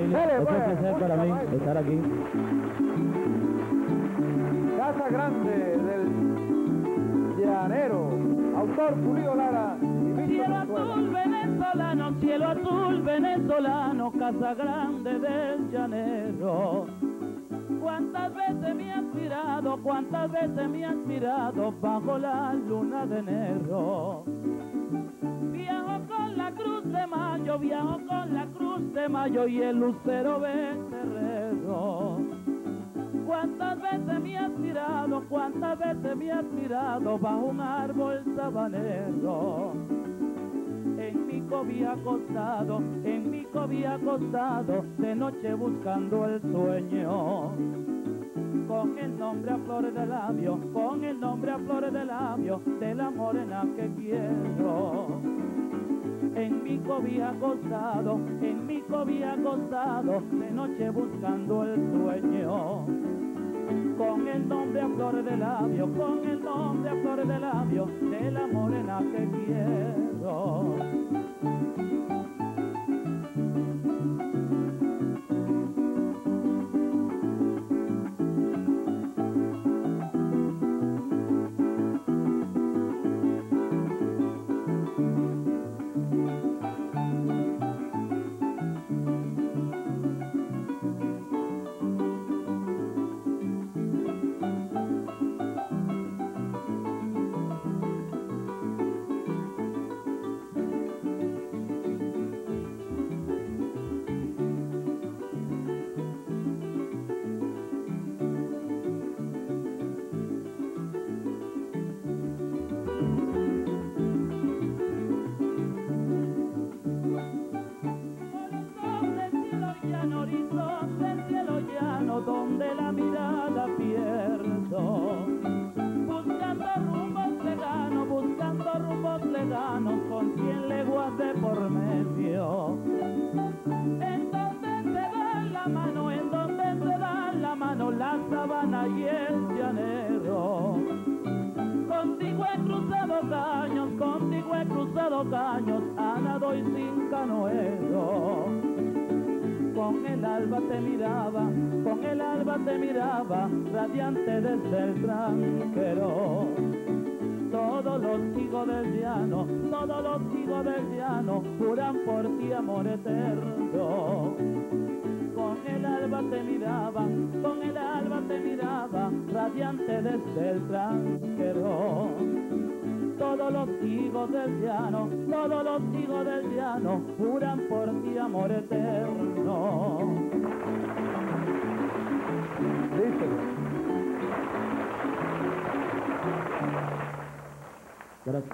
Emilio. Dale, es un pues, placer para mí estar aquí. Casa Grande del Llanero. Autor Pulido Lara y Cielo azul venezolano, cielo azul venezolano, casa grande del llanero. Veces me has mirado, cuántas veces me has mirado bajo la luna de enero. Viajo con la cruz de mayo, viajo con la cruz de mayo y el lucero becerrero. Cuántas veces me has mirado, cuántas veces me has mirado bajo un árbol sabanero. En mi cobija acostado, en mi cobija acostado, de noche buscando el sueño. Con el nombre a flores de labio, con el nombre a flores de labio, de la morena que quiero. En mi cobija acostado, en mi cobija acostado, de noche buscando el sueño con el nombre a flores de labio, con el nombre a flores de labio de la morena que quiero. Con cien leguas de por medio. En donde se dan la mano, en donde se dan la mano, la sabana y el llanero. Contigo he cruzado caños, contigo he cruzado caños, a nado y sin canoero. Con el alba te miraba, con el alba te miraba, radiante desde el tranquero. Todos los hijos del llano, todos los hijos del llano, juran por ti amor eterno. Con el alba te miraba, con el alba te miraba, radiante desde el tranquero. Todos los hijos del llano, todos los hijos del llano, juran por ti amor eterno. correcto